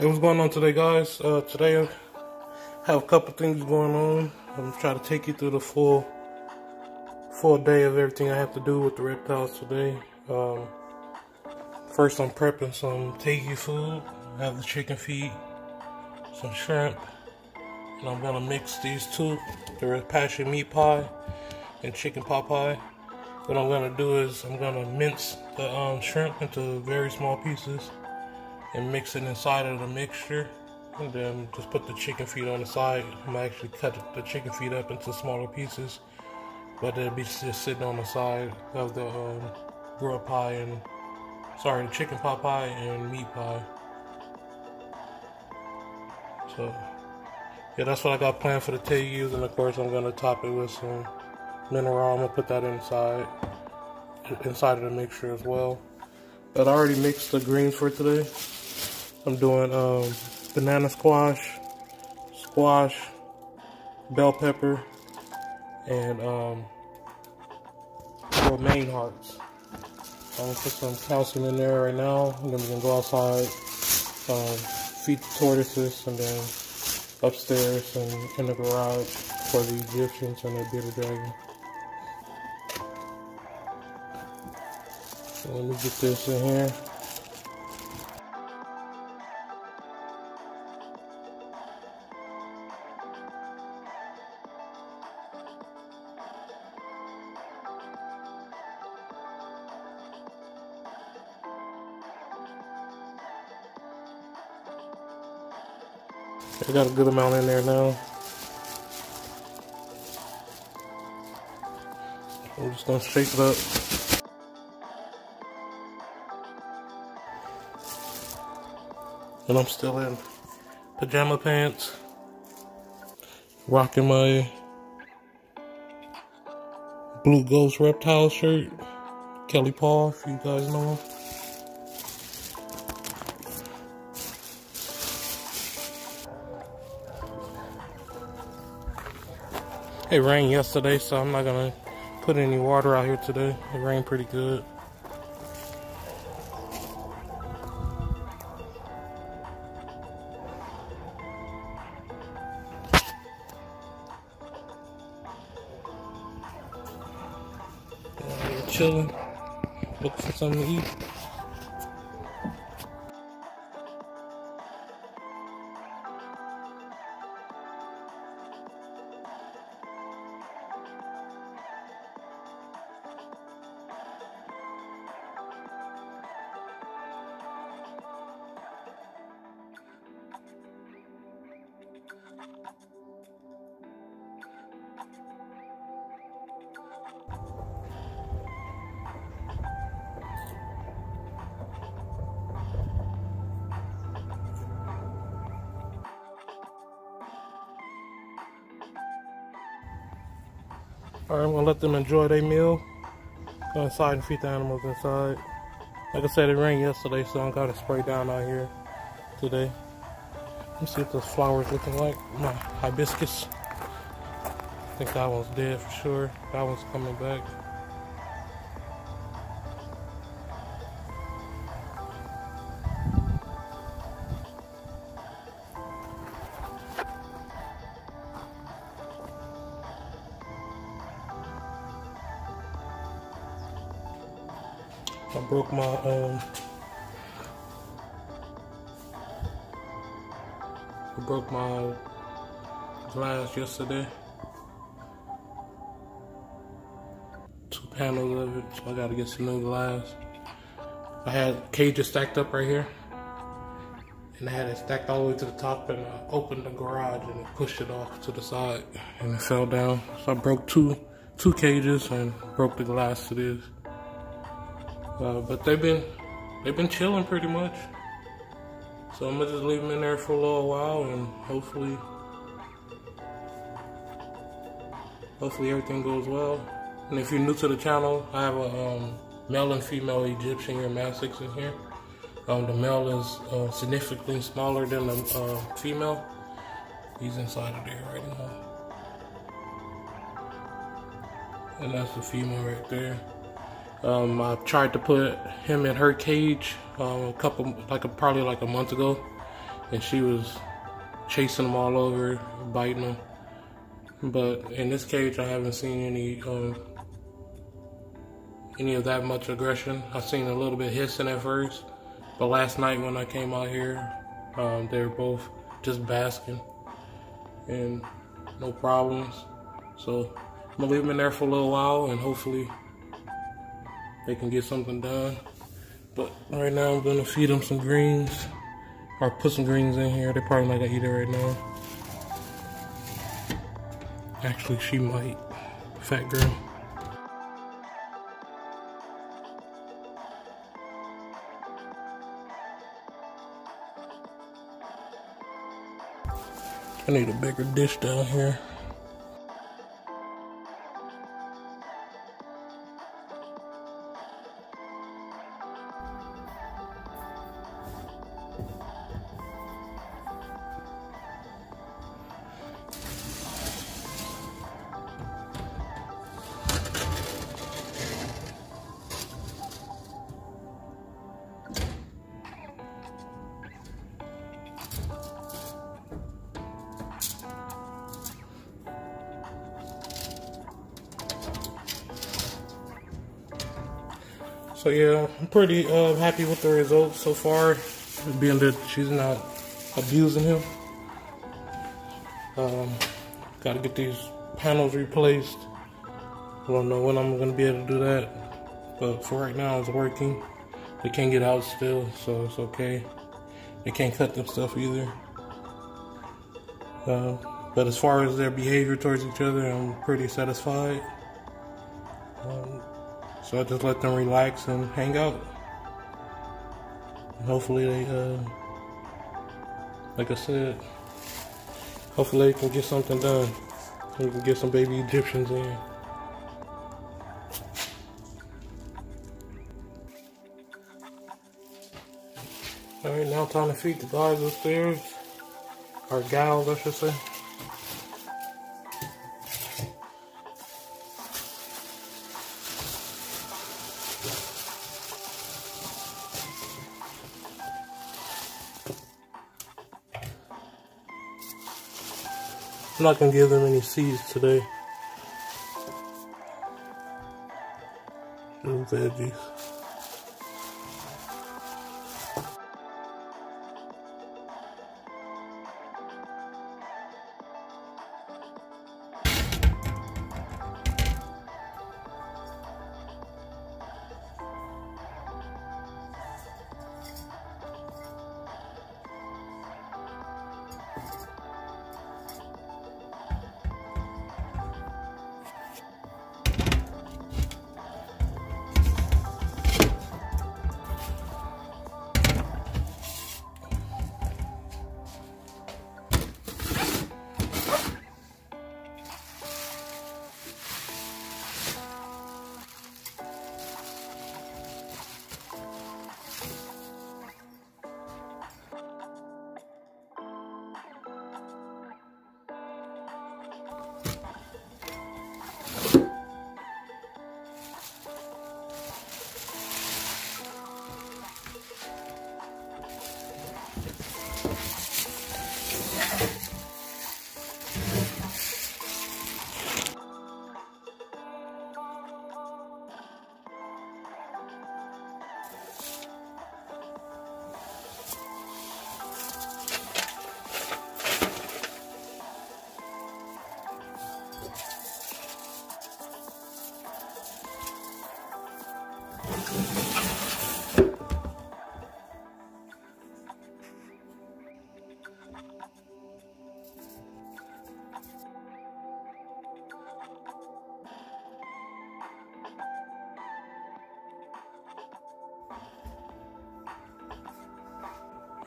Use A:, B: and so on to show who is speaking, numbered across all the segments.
A: Hey, what's going on today, guys? Uh, today I have a couple things going on. I'm trying to take you through the full full day of everything I have to do with the reptiles today. Um, first, I'm prepping some Tegu food. I have the chicken feet, some shrimp, and I'm gonna mix these two: the Repashy meat pie and chicken pot pie. What I'm gonna do is I'm gonna mince the um, shrimp into very small pieces and mix it inside of the mixture. And then just put the chicken feet on the side. I'm actually cut the chicken feet up into smaller pieces, but it'll be just sitting on the side of the um, pie and sorry, the chicken pot pie and meat pie. So yeah, that's what I got planned for the Tegus, and of course I'm gonna top it with some mineral. I'm gonna put that inside inside of the mixture as well. But I already mixed the greens for today. I'm doing um, banana squash, squash, bell pepper, and um, romaine hearts. I'm gonna put some calcium in there right now, and then we're gonna go outside, um, feed the tortoises, and then upstairs and in the garage for the Egyptians and the bearded dragon. So let me get this in here. I got a good amount in there now. I'm just gonna shake it up. And I'm still in pajama pants, rocking my Blue Ghost Reptile shirt, Kelly Paul, if you guys know him. It rained yesterday, so I'm not gonna put any water out here today. It rained pretty good. chilling, looking for something to eat. Alright, I'm gonna let them enjoy their meal. Go inside and feed the animals inside. Like I said, it rained yesterday, so I'm gotta spray down out here today. Let me see what those flowers looking like. My hibiscus. I think that one's dead for sure. That one's coming back. Broke my um I broke my glass yesterday. Two panels of it, so I gotta get some new glass. I had cages stacked up right here. And I had it stacked all the way to the top and I opened the garage and pushed it off to the side and it fell down. So I broke two two cages and broke the glass to this. Uh, but they've been they've been chilling pretty much. So I'm gonna just leave them in there for a little while and hopefully hopefully everything goes well. And if you're new to the channel, I have a um, male and female Egyptian Uromastyx in here. Um, the male is uh, significantly smaller than the uh, female. He's inside of there right now. And that's the female right there. Um, I tried to put him in her cage um, a couple, like a, probably like a month ago, and she was chasing them all over, biting them. But in this cage, I haven't seen any um, any of that much aggression. I've seen a little bit hissing at first, but last night when I came out here, um, they were both just basking and no problems. So I'm gonna leave them in there for a little while and hopefully they can get something done. But right now I'm gonna feed them some greens or put some greens in here. They're probably not gonna eat it right now. Actually, she might. Fat girl. I need a bigger dish down here. So yeah, I'm pretty uh, happy with the results so far, being that she's not abusing him. Um, Got to get these panels replaced. I don't know when I'm gonna be able to do that, but for right now it's working. They can't get out still, so it's okay. They can't cut them stuff either. Uh, but as far as their behavior towards each other, I'm pretty satisfied. Um, so I just let them relax and hang out. Hopefully they, uh, like I said, hopefully they can get something done. We can get some baby Egyptians in. Alright, now time to feed the guys upstairs. Or gals, I should say. I'm not gonna give them any seeds today. No veggies.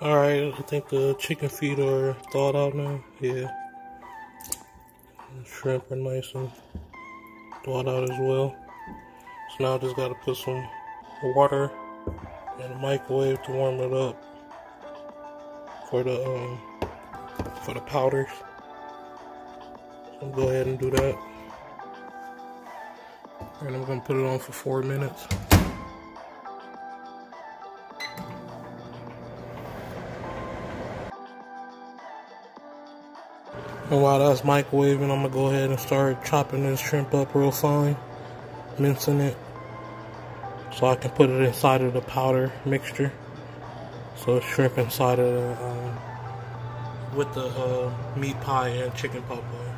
A: Alright, I think the chicken feet are thawed out now. Yeah. The shrimp are nice and thawed out as well. Now I just gotta put some water in the microwave to warm it up for the um for the powders. So go ahead and do that. And I'm gonna put it on for four minutes. And while that's microwaving, I'm gonna go ahead and start chopping this shrimp up real fine, mincing it, so I can put it inside of the powder mixture. So shrimp inside of the, uh, with the uh, meat pie and chicken pot pie.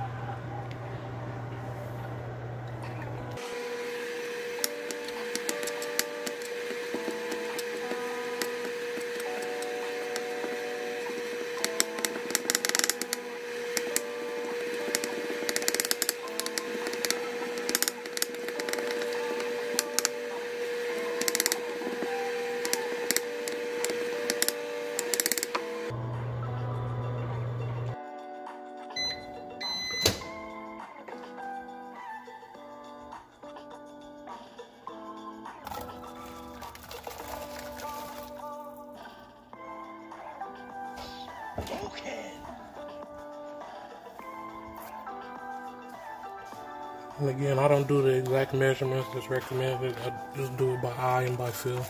A: And again, I don't do the exact measurements that's recommended. I just do it by eye and by feel.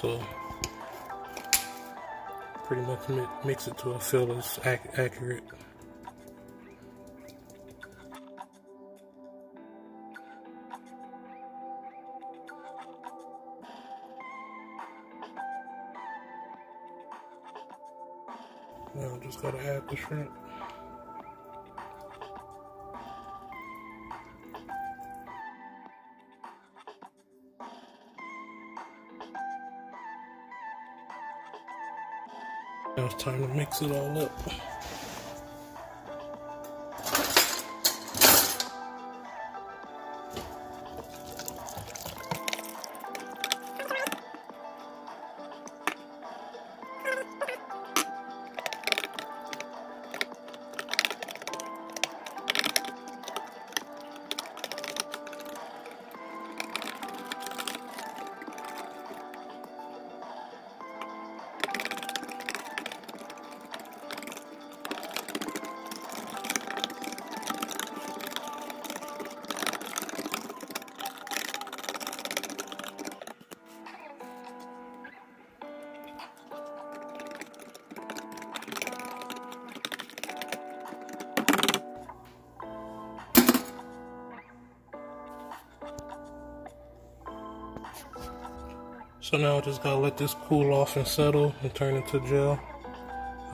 A: So, pretty much mix it to a feel that's ac accurate. Now I just gotta add the shrimp. Now it's time to mix it all up. So now I just gotta let this cool off and settle and turn into gel.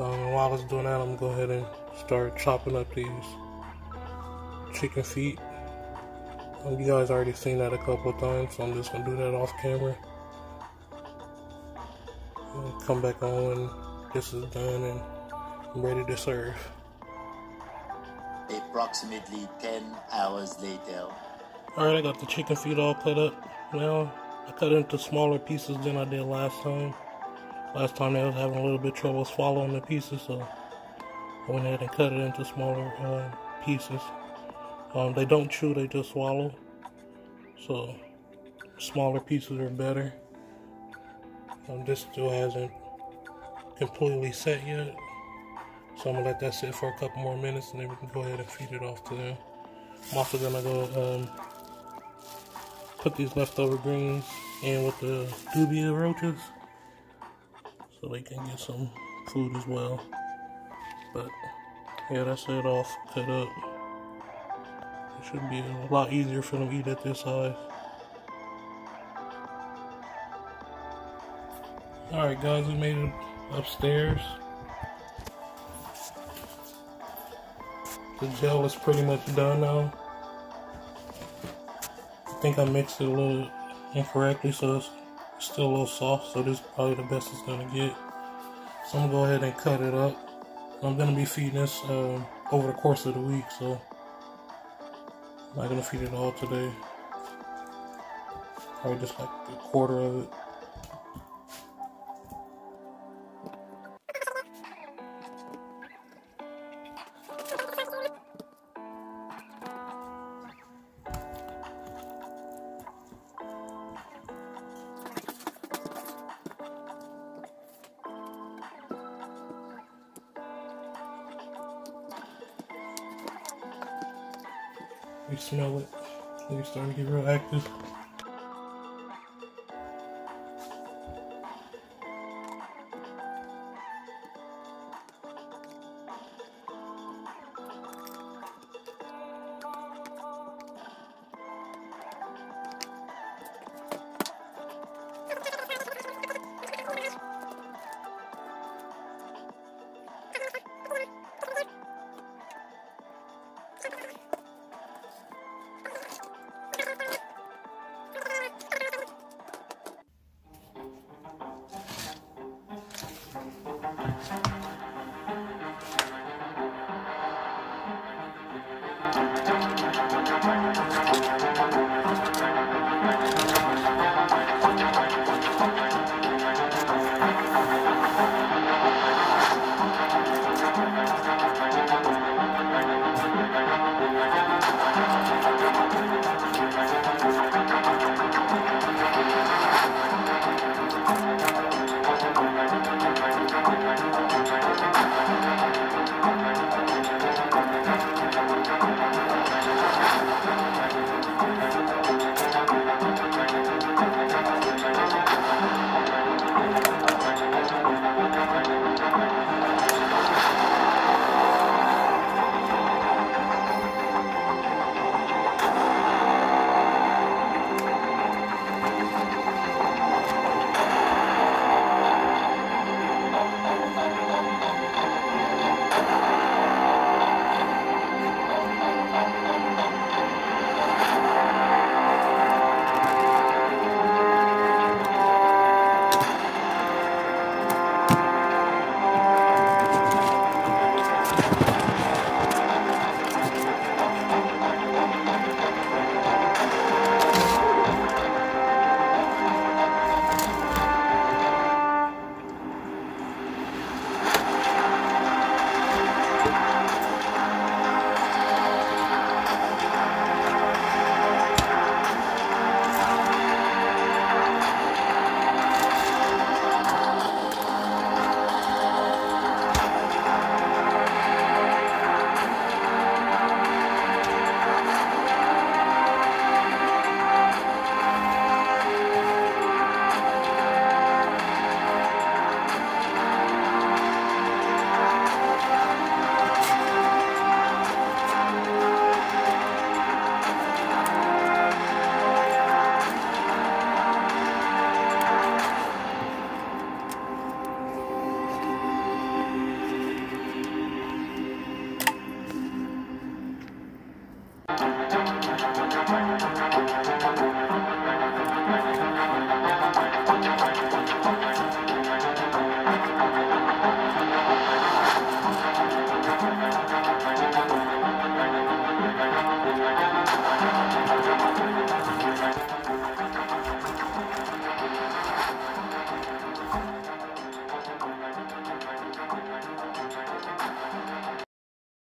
A: Um, while it's doing that, I'm gonna go ahead and start chopping up these chicken feet. Um, you guys already seen that a couple of times, so I'm just gonna do that off camera. And come back on when this is done and I'm ready to serve.
B: Approximately 10 hours later.
A: Alright, I got the chicken feet all cut up now. I cut into smaller pieces than I did last time. Last time I was having a little bit trouble swallowing the pieces, so I went ahead and cut it into smaller uh, pieces. Um, they don't chew, they just swallow. So smaller pieces are better. Um, this still hasn't completely set yet. So I'm gonna let that sit for a couple more minutes and then we can go ahead and feed it off to them. I'm also gonna go um, put these leftover greens in with the dubia roaches so they can get some food as well. But yeah, that's it off cut up. It should be a lot easier for them to eat at this size. Alright guys, we made it upstairs. The gel is pretty much done now think I mixed it a little incorrectly, so it's still a little soft. So this is probably the best it's gonna get. So I'm gonna go ahead and cut it up. I'm gonna be feeding this um, over the course of the week, so I'm not gonna feed it all today. Probably just like a quarter of it. They're starting to get real active.